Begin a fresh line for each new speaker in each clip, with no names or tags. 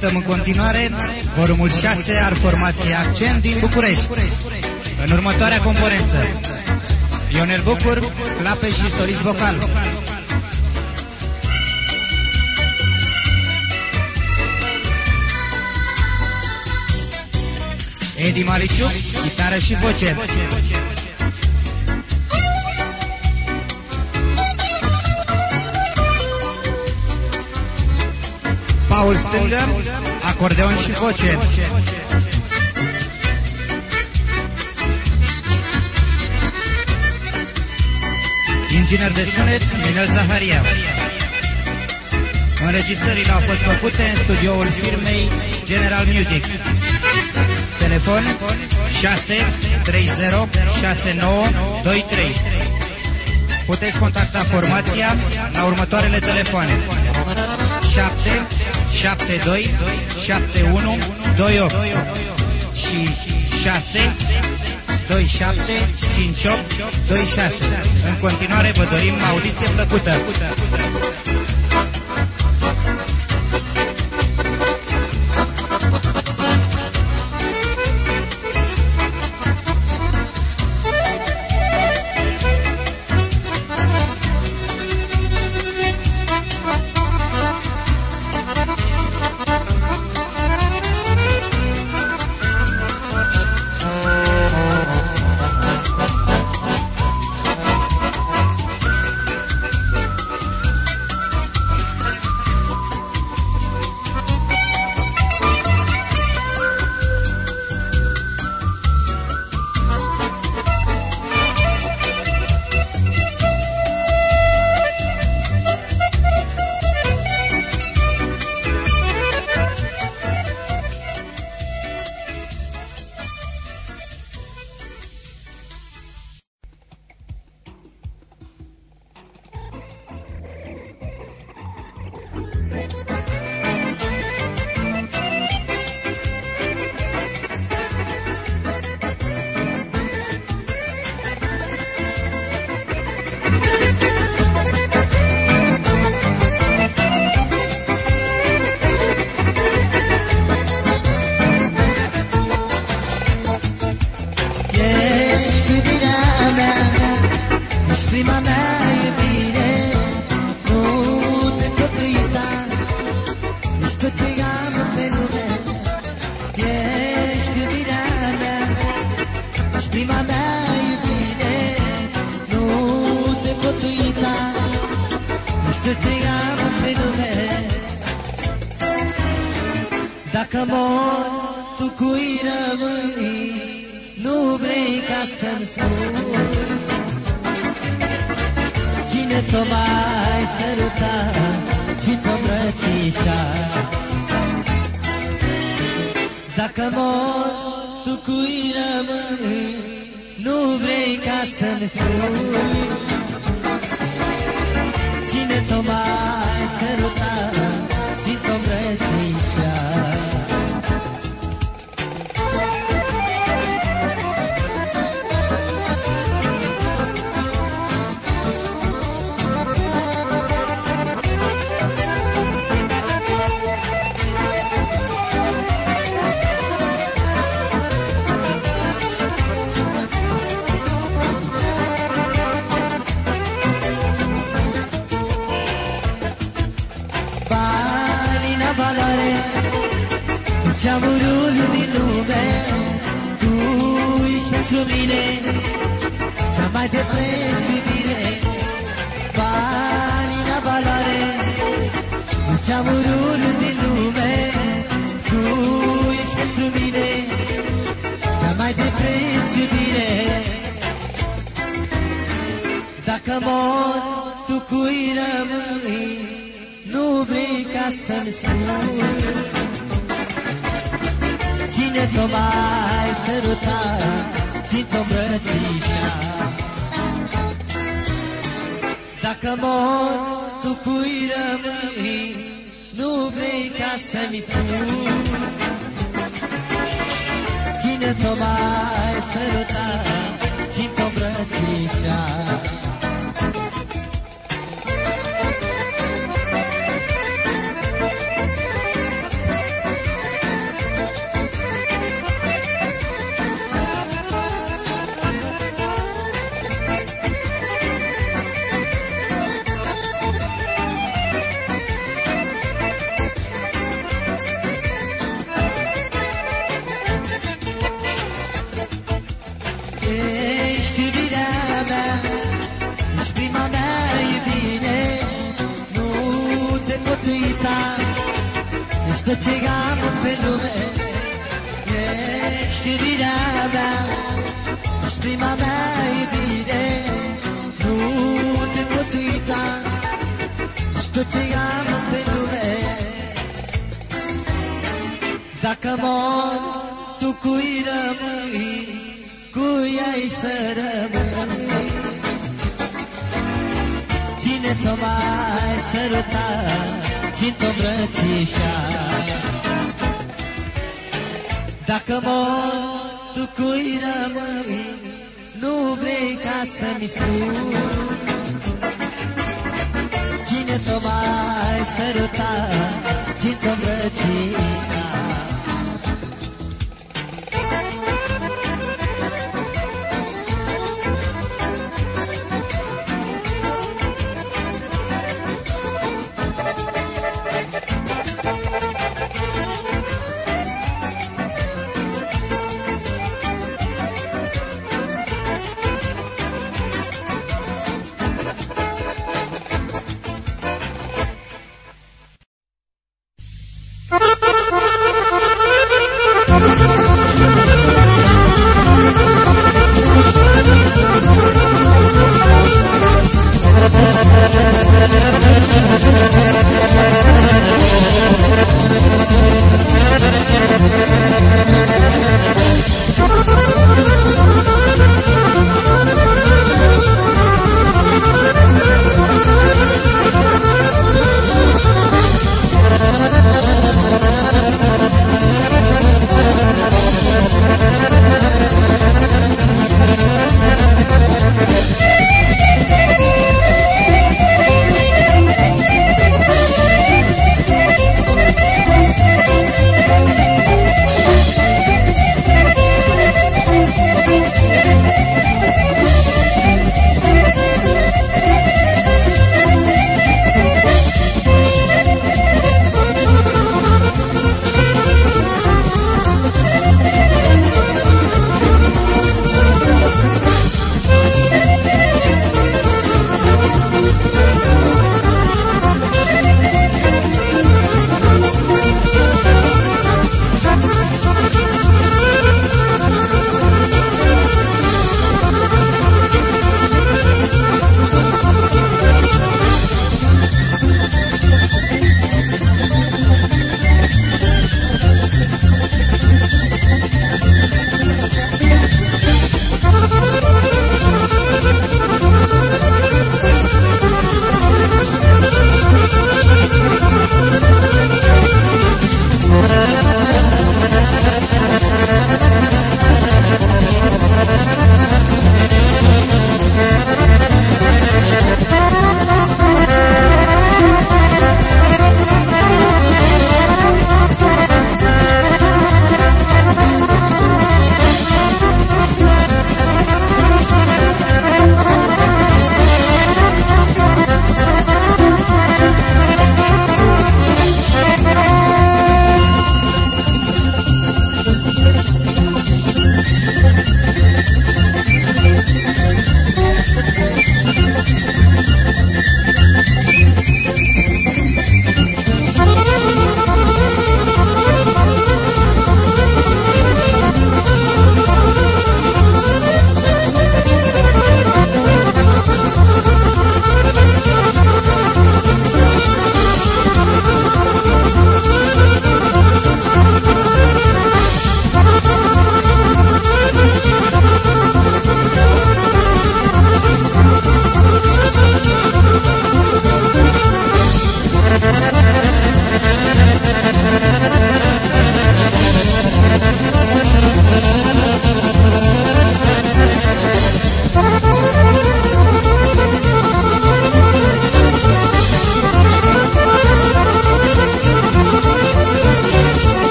Vă prezentăm în continuare volumul 6 al formației Accent din București. În următoarea componență, Ionel Bucur, clape și solist vocal. Edi Maliciu, chitară și voce. Paul Stângă, acordeon și voce. Inginer de sunet, Minel Zaharia. Înregistrările au fost făcute în studioul firmei General Music. Telefon 6306923. Puteți contacta formația la următoarele telefoane 7 72 71 28 și 6 27 58 26. În continuare vă dorim audiție plăcută.
Cine t-o mai săruta Și t-o îmbrățișa Dacă mor, tu cui rămâi? Nu vrei ca să-mi spui? Cine t-o mai săruta ca să-mi spui Cine t-o mai săruta Cine t-o îmbrățișa Dacă mor, tu cui rămâi Nu vrei ca să-mi spui. Cine t-o mai săruta Cine t-o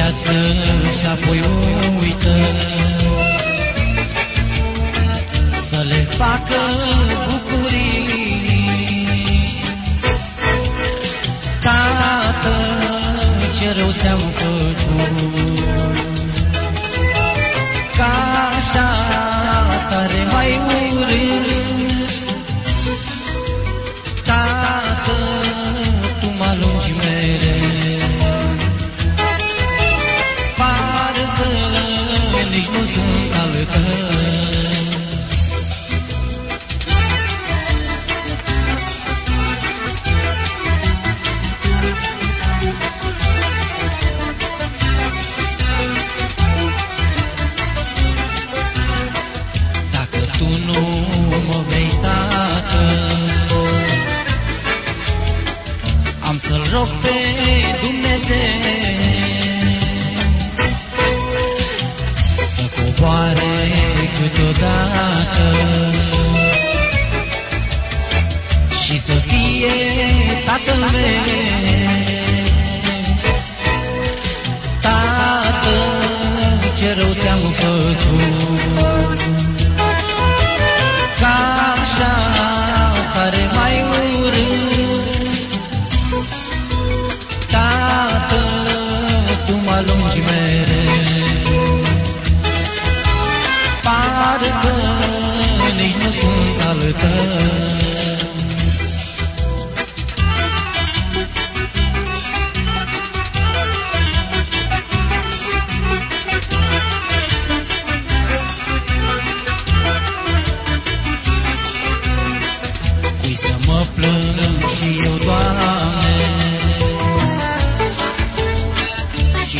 viață și apoi uită Să le facă bucurii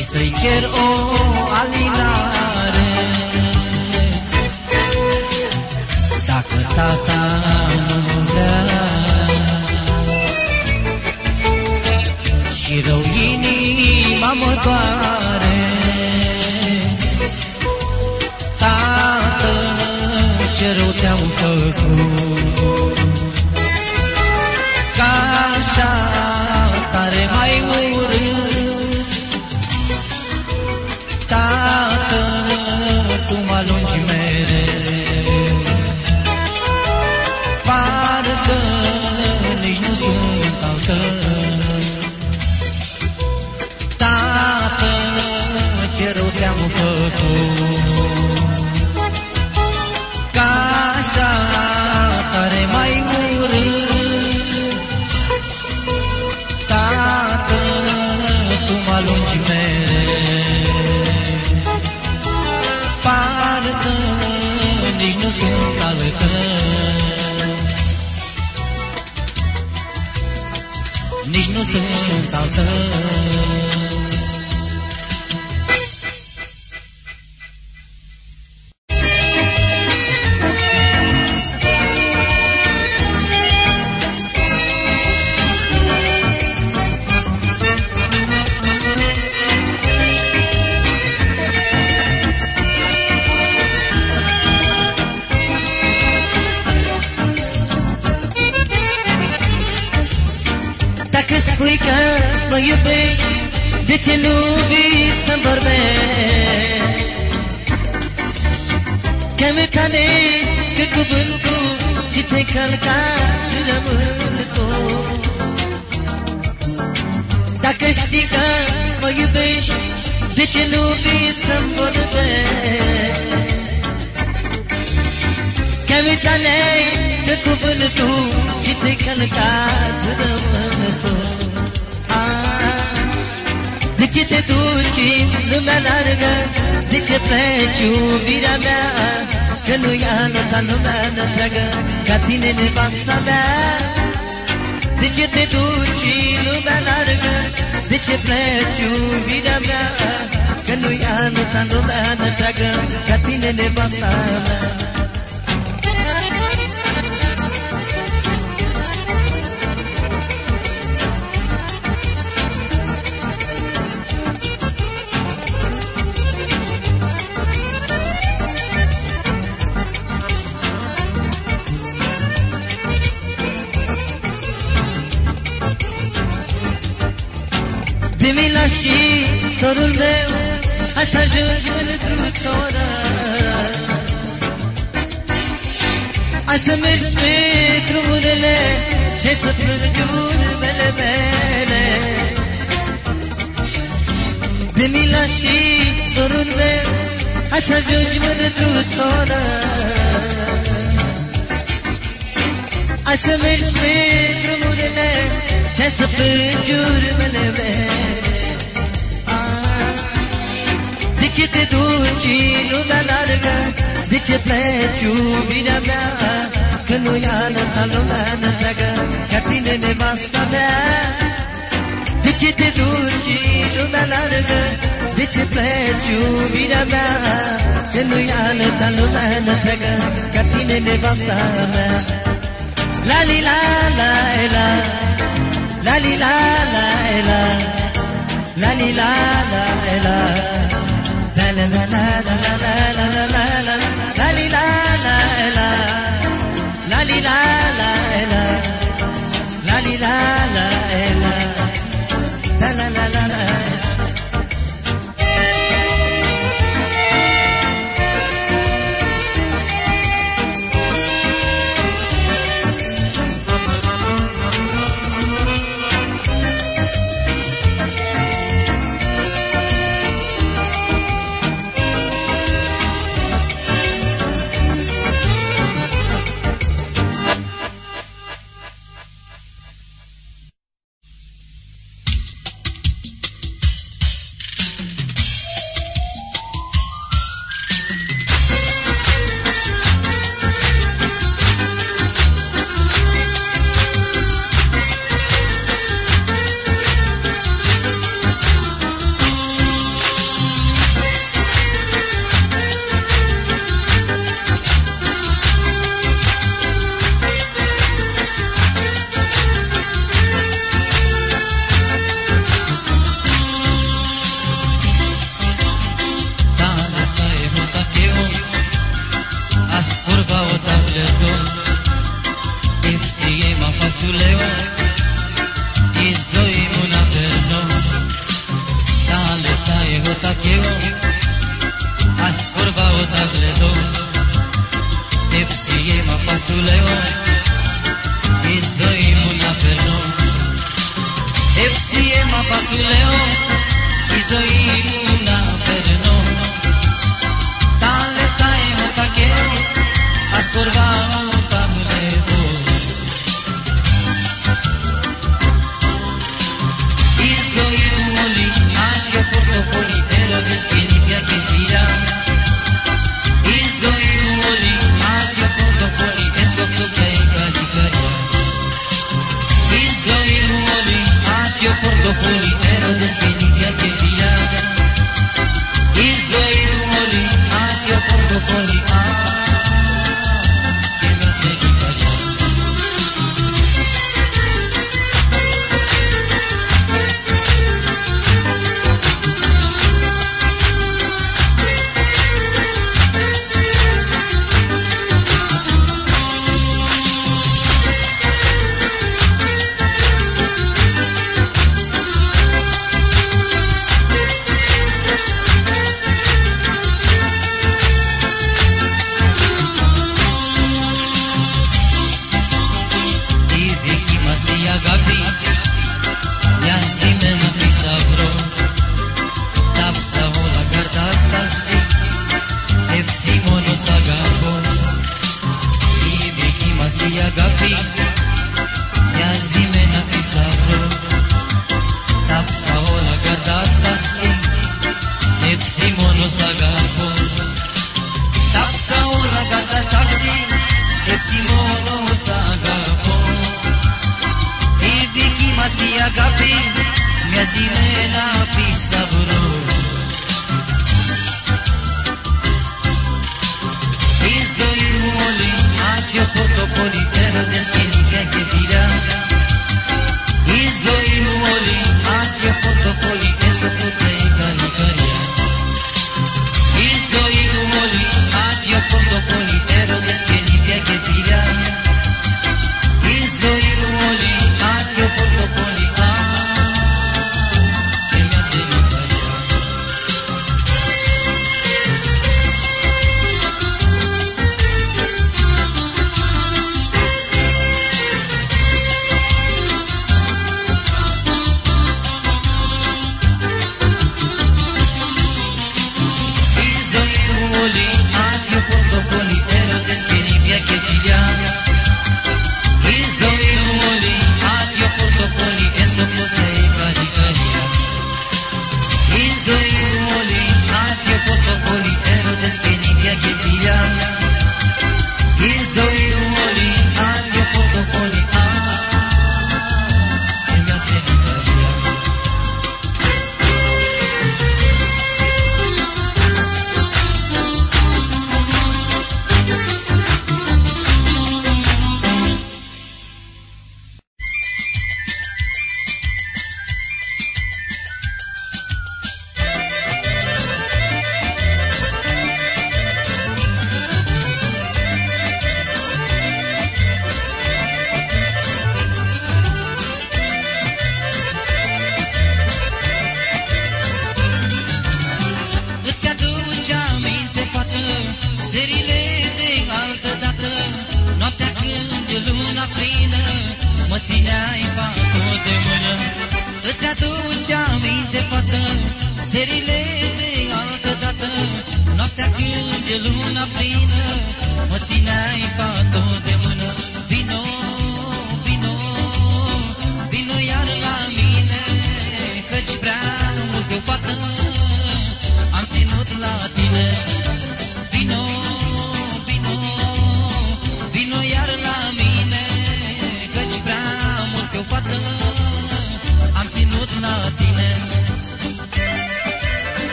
Și să-i cer o alinare. Dacă tata nu mă vrea Și rău inima mă doare
Dacă știi că mă iubești De ce nu vii să-mi vorbești Că mi tale că cuvântul Și te călca și rământul Ah, De ce te duci în lumea largă? De ce pleci iubirea mea? Că nu i-a notat lumea întreagă Ca tine nevasta mea De ce te duci în lumea largă? De ce pleci iubirea mea? Că nu i-a notat lumea întreagă Ca tine nevasta mea
ضرور میں اسا جو جن دل چورا اسمر سمیت رغل لے شے سفر جون بل بلے دمی لاشی ضرور میں اسا جو جن دل چورا اسمر سمیت رغل لے شے سفر جون بل بلے ce te duci, lumea largă? De ce pleci, iubirea mea? Că nu e alăta lumea întreagă Ca tine nevasta mea De ce te duci, lumea largă? De ce pleci, iubirea mea? Că nu e alăta lumea întreagă Ca tine nevasta mea La li la la la La li la la la La li la la la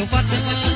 就发生。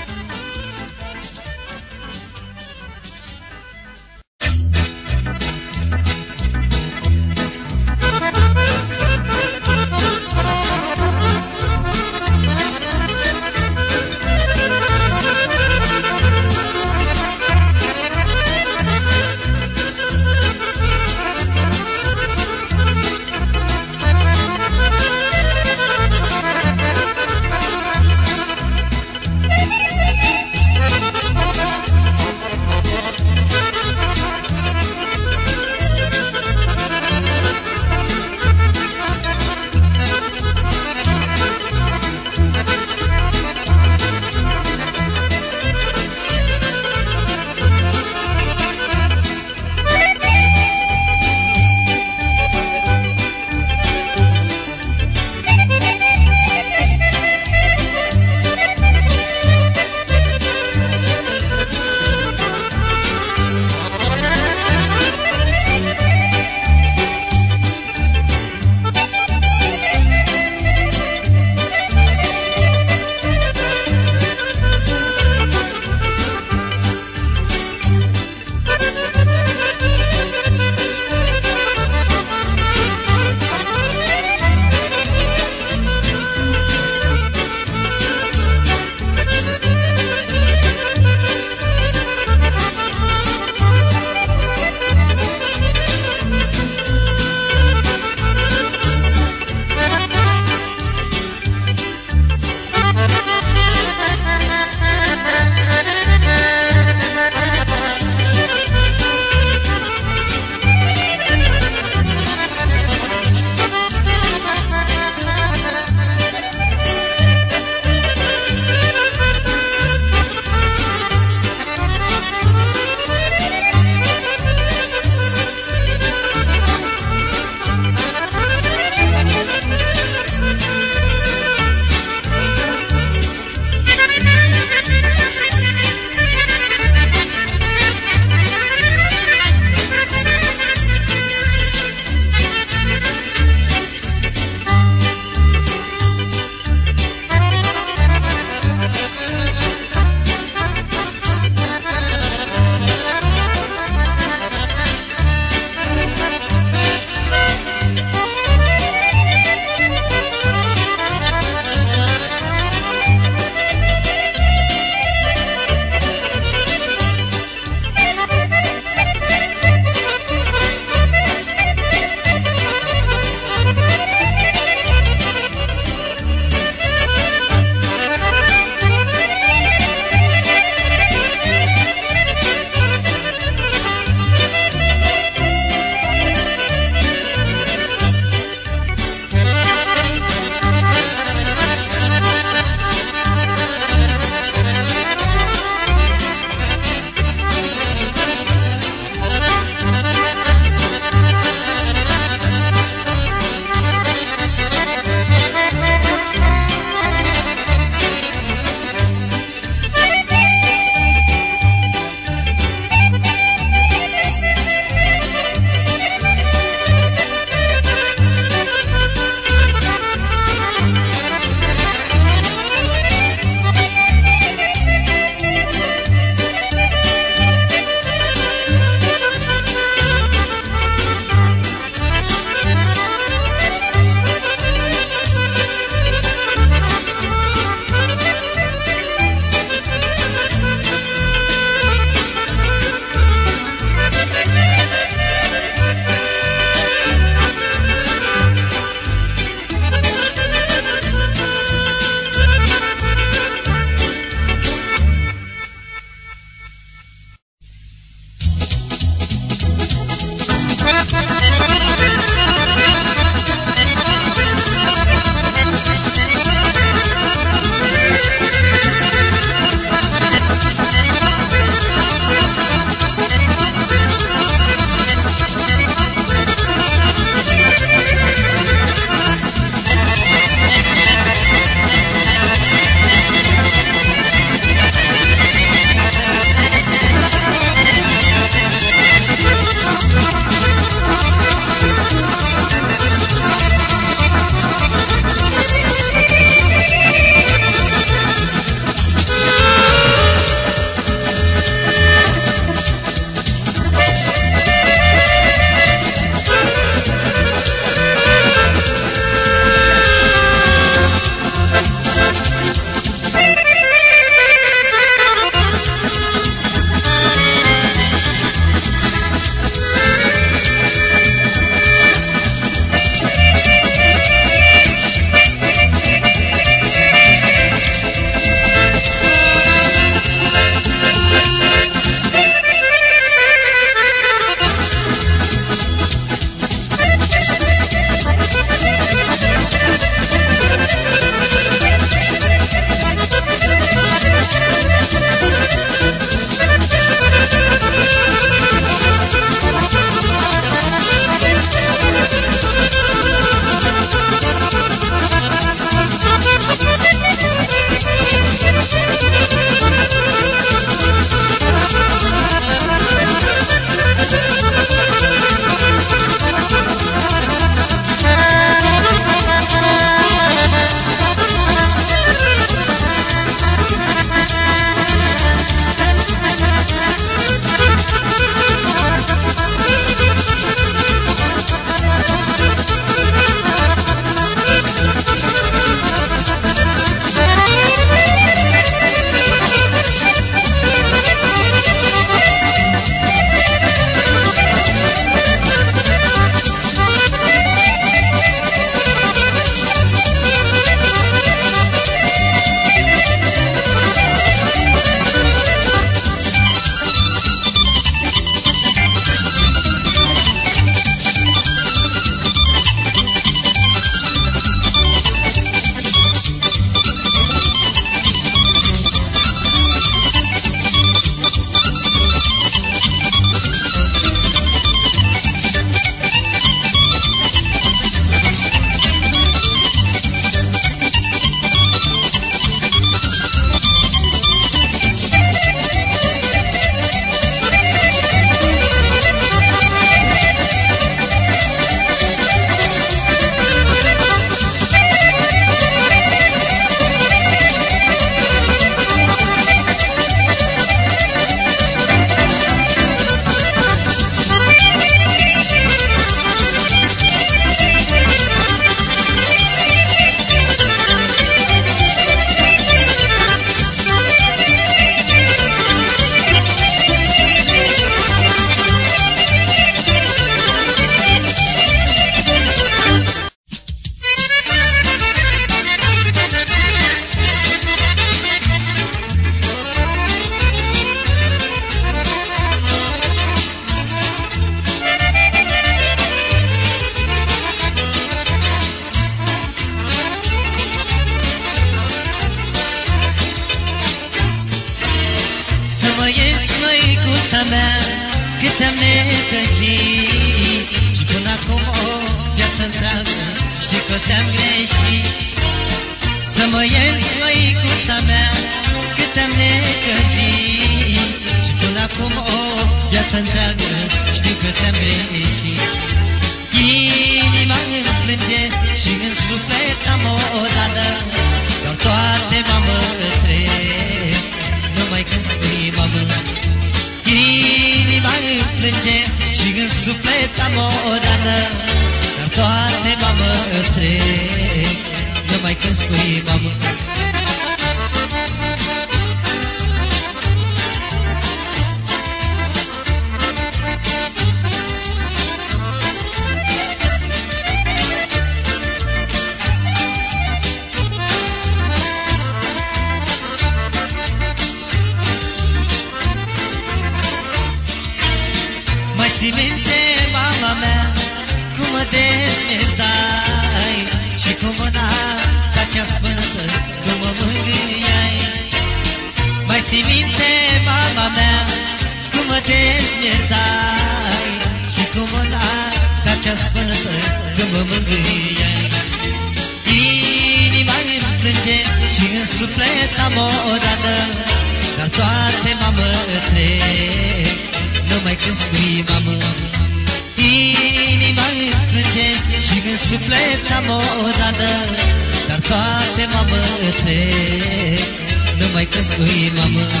Sui Mama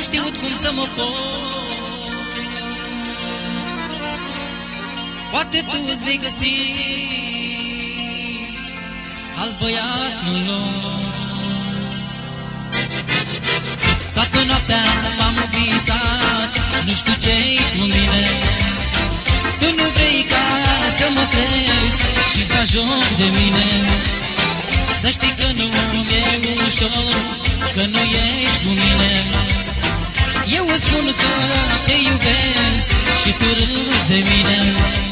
N-am știut cum să mă pot. Poate tu îți vei găsi Alt băiat în loc Toată noaptea m-am visat Nu știu ce-i cu mine. Tu nu vrei ca să mă crezi Și-ți joc de mine. Să știi că nu e ușor Că nu ești cu mine. Eu îți spun că te iubesc Și tu râzi de mine.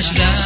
Chiar